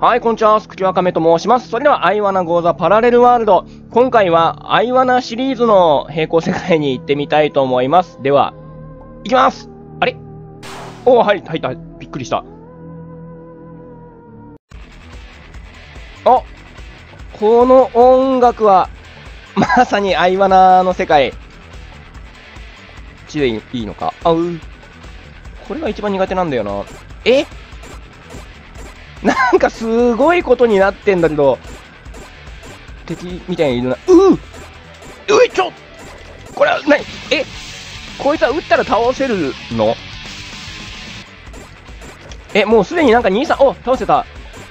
はい、こんにちは。すくきわかめと申します。それでは、アイワナゴーザパラレルワールド。今回は、アイワナシリーズの平行世界に行ってみたいと思います。では、行きますあれ？おー、はい、入った。びっくりした。あこの音楽は、まさにアイワナの世界。こっちでいいのかあう。これが一番苦手なんだよな。え？なんかすごいことになってんだけど、敵みたいにいるな。ううういちょこれは、なにえ？こいつは撃ったら倒せるの？え、もうすでになんか2、3、お倒せた。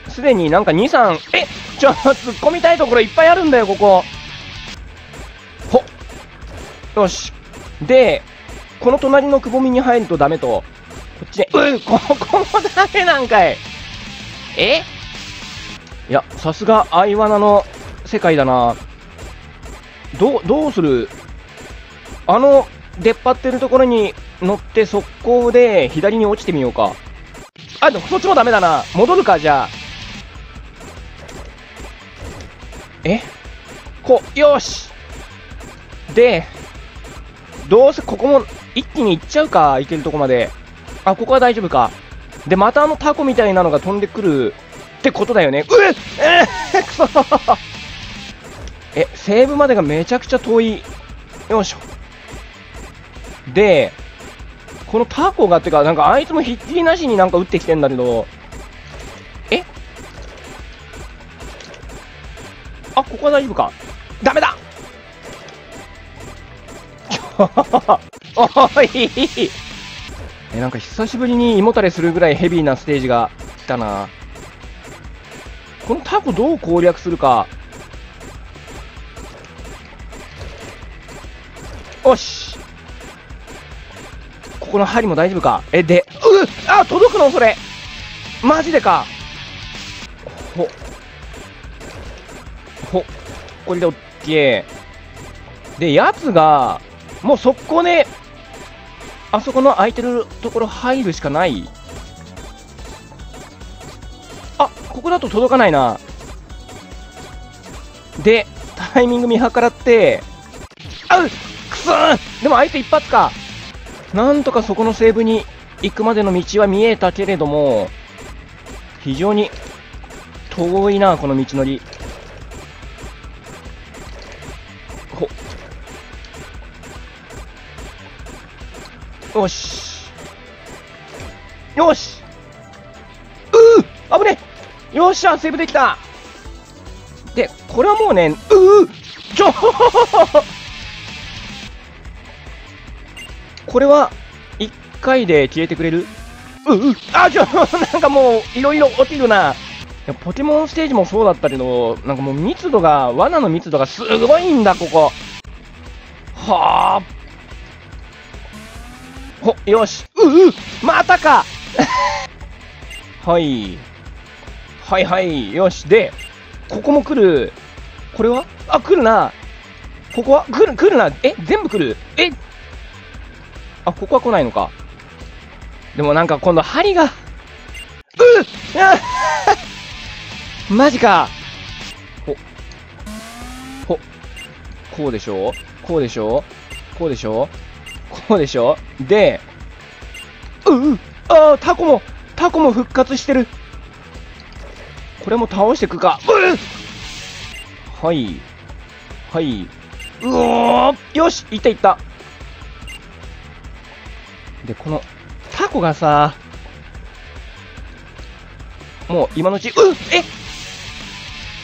すでになんか2、3、え？ちょ、突っ込みたいところいっぱいあるんだよ、ここ。ほよし。で、この隣のくぼみに入るとダメと、こっちで、うここもダメなんかい。え？いや、さすが、アイワナの世界だな。どう、どうする？あの、出っ張ってるところに乗って速攻で左に落ちてみようか。あ、でもそっちもダメだな。戻るか、じゃあ。え？こ、よしで、どうせここも一気に行っちゃうか、行けるとこまで。あ、ここは大丈夫か。で、またあのタコみたいなのが飛んでくるってことだよね。うええー、え、セーブまでがめちゃくちゃ遠い。よいしょ。で、このタコがってか、なんかあいつもひっきりなしになんか撃ってきてんだけど、え？あ、ここは大丈夫か？ダメだおい え、なんか久しぶりに胃もたれするぐらいヘビーなステージが来たな。このタコどう攻略するか。よし。ここの針も大丈夫か。え、で、うっあ、届くの？それ。マジでか。ほ。ほ。これでオッケー。で、やつが、もう速攻で、あそこの空いてるところ入るしかないあ、ここだと届かないな。で、タイミング見計らって、あうくそーでも相手一発か。なんとかそこのセーブに行くまでの道は見えたけれども、非常に遠いな、この道のり。よし。よしうー危ねよっしゃセーブできたで、これはもうね、うーちょ これは、1回で消えてくれる？ううあ、ちょっ、なんかもう、いろいろ落ちるな。ポケモンステージもそうだったけど、なんかもう密度が、罠の密度がすごいんだ、ここ。はあ。ほ、よし。ううまたか はい。はいはい。よし。で、ここも来る。これは？あ、来るな。ここは？来る、来るな。え全部来る？え？あ、ここは来ないのか。でもなんか今度針が、うあ マジか。ほ。ほ。こうでしょこうでしょこうでしょこうでしょ？で、ううああ、タコも、タコも復活してる。これも倒していくか。うはい。はい。うおーよしいったいった。で、この、タコがさ、もう今のうち、うえ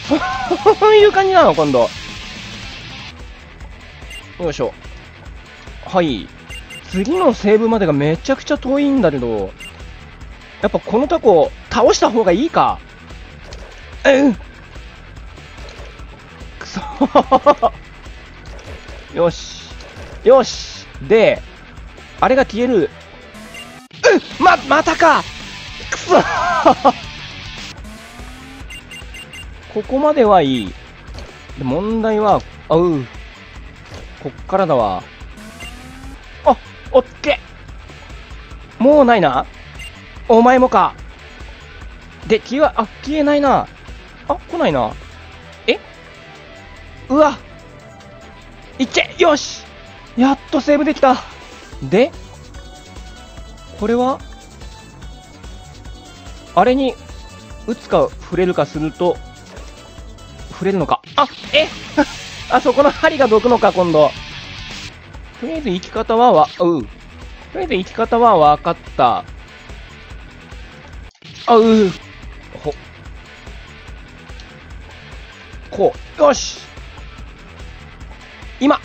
そういう感じなの？今度。よいしょ。はい。次のセーブまでがめちゃくちゃ遠いんだけど、やっぱこのタコ、倒した方がいいか。うん。くそ よし。よし。で、あれが消える。うんま、またかくそ ここまではいい。問題は、あう。こっからだわ。あ、オッケーもうないなお前もか。で、消え、あ、消えないな。あ、来ないな。え？うわいっけよしやっとセーブできたで、これは？あれに打つか触れるかすると、触れるのか。あ、え？あそこの針がどくのか、今度。とりあえず生き方はわ、うとりあえず生き方は分かった。あ、うほ。こう。よし今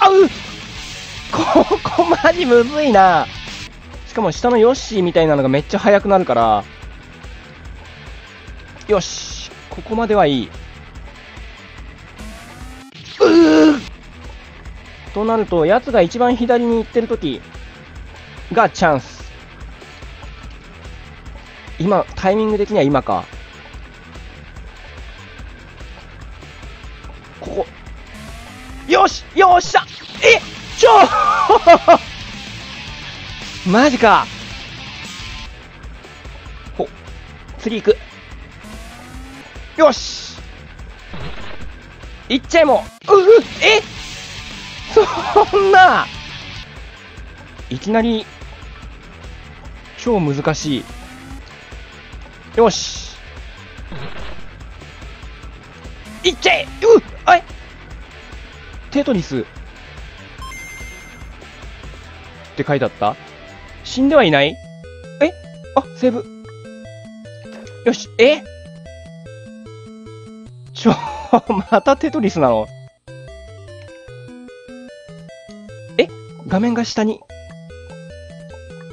あうこ こマジむずいな。しかも下のヨッシーみたいなのがめっちゃ速くなるから。よし。ここまではいい。となると、奴が一番左に行ってる時がチャンス。今、タイミング的には今か。ここ。よしよっしゃえちょ マジかほ、次行く。よし行っちゃえもうううえ？そんな。いきなり、超難しい。よし。いっちゃえうっあいテトリス。って書いてあった。死んではいない。え？あ、セーブ。よし、え？ちょ、またテトリスなの？画面が下に。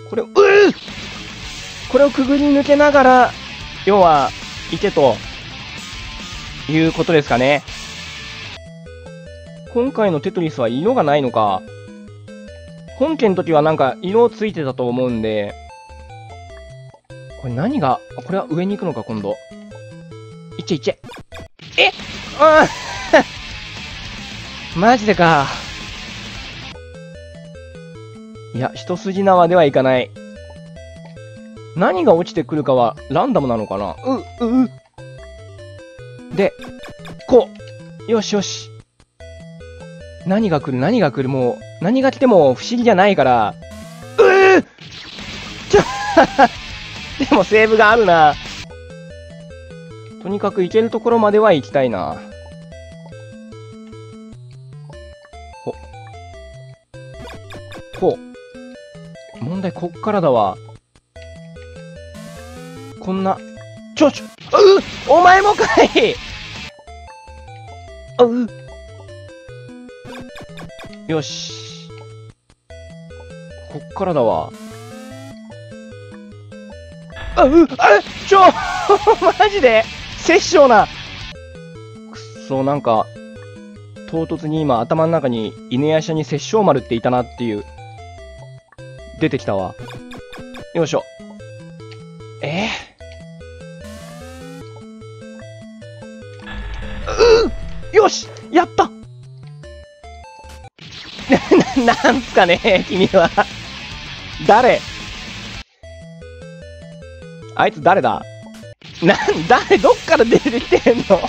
これ、うこれをくぐり抜けながら、要は、いけと、いうことですかね。今回のテトリスは色がないのか。本家の時はなんか色ついてたと思うんで、これ何が、これは上に行くのか、今度。いっちゃいっちゃえ？あ マジでか。いや、一筋縄ではいかない。何が落ちてくるかはランダムなのかな？う、う、う。で、こう。よしよし。何が来る？何が来る？もう、何が来ても不思議じゃないから、うぅちょ でもセーブがあるな。とにかく行けるところまでは行きたいな。題こっからだわ。こんな、ちょちょ、うお前もかい。うよし。こっからだわ。あ、う、あ、ちょ マジで？殺生な。くっそ、なんか、唐突に今頭の中に犬やしゃに殺生丸っていたなっていう、出てきたわ。よいしょ。え？ー、うよし！やった！ななんすかね君は。誰？あいつ誰だ？なん、誰？どっから出てきてんの？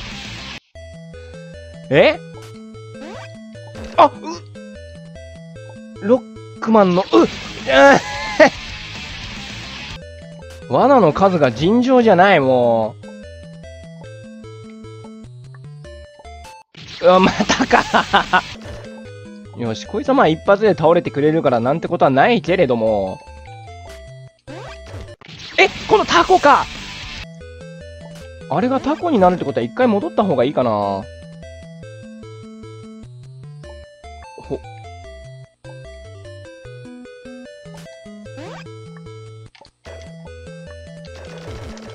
え？あ、うロックマンの、うっ 罠の数が尋常じゃない、もう。うわ、またか よし、こいつはまあ一発で倒れてくれるからなんてことはないけれども。えこのタコかあれがタコになるってことは一回戻った方がいいかな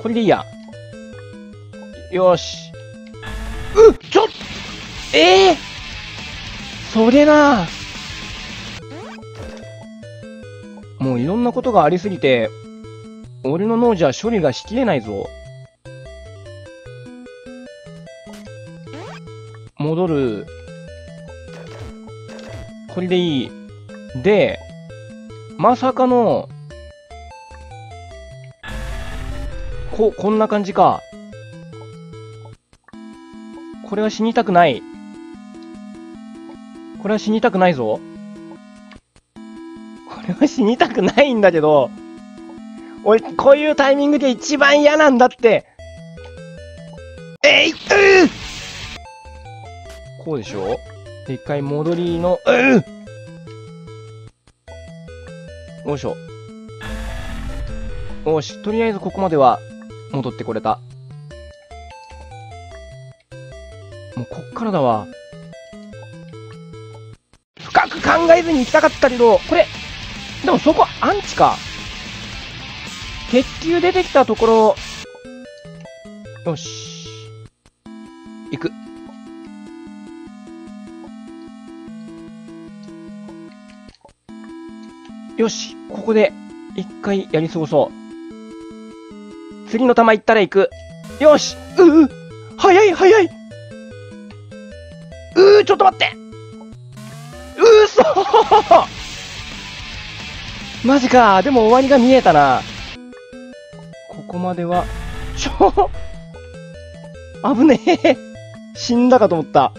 これでいいや。よし。うっちょええーそれなもういろんなことがありすぎて、俺の脳じゃ処理がしきれないぞ。戻る。これでいい。で、まさかの、こ、こんな感じか。これは死にたくない。これは死にたくないぞ。これは死にたくないんだけど、俺、こういうタイミングで一番嫌なんだって。えいうーこうでしょ？で、一回戻りの、うんよいしょ。よし、とりあえずここまでは戻ってこれた。もうこっからだわ。深く考えずに行きたかったけど、これ、でもそこアンチか。鉄球出てきたところ、よし。行く。よし、ここで一回やり過ごそう。次の弾行ったら行く。よしうう早い早いうーちょっと待ってうそ マジかでも終わりが見えたな。ここまでは、ちょ、危ねえ。死んだかと思った。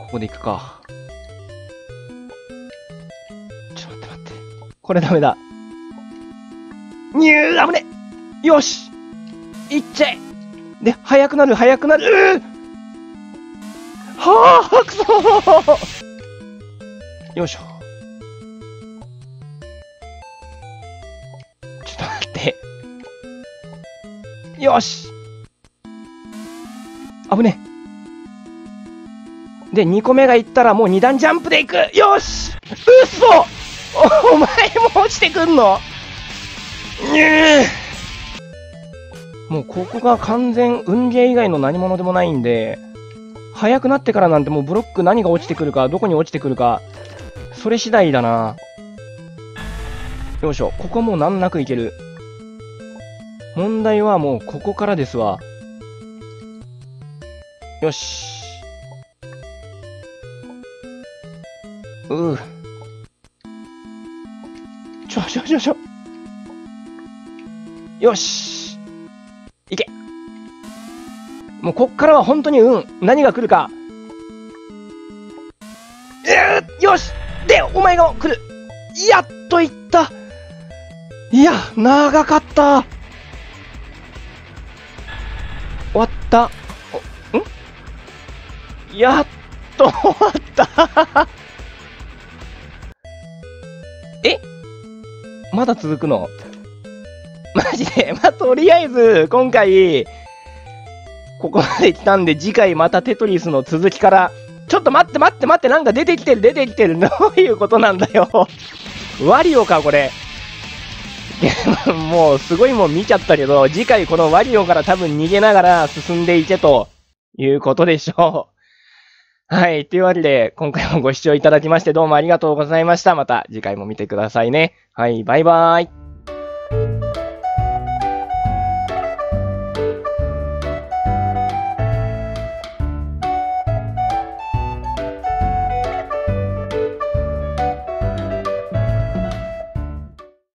ここで行くか。ちょっと待って待って。これダメだ。にゅー危ね。よし。いっちゃえ。で、速くなる、速くなる。うー。はあくそー。よいしょ。ちょっと待って。よし。危ね。で、2個目がいったらもう2段ジャンプでいく。よし。うっそお前も落ちてくんの？もうここが完全運ゲー以外の何者でもないんで、速くなってからなんてもうブロック何が落ちてくるか、どこに落ちてくるか、それ次第だな。よいしょ、ここもう難なくいける。問題はもうここからですわ。よし。うう。ちょちょちょちょ。よし。いけ。もうこっからは本当に運。何が来るか。えー、よしで、お前が来るやっと行ったいや、長かった終わった。ん？やっと終わった え？まだ続くの？ジでまあ、とりあえず、今回、ここまで来たんで、次回またテトリスの続きから、ちょっと待って待って待って、なんか出てきてる出てきてる。どういうことなんだよ。ワリオか、これ。もう、すごいもん見ちゃったけど、次回このワリオから多分逃げながら進んでいけということでしょう。はい。というわけで、今回もご視聴いただきましてどうもありがとうございました。また次回も見てくださいね。はい。バイバーイ。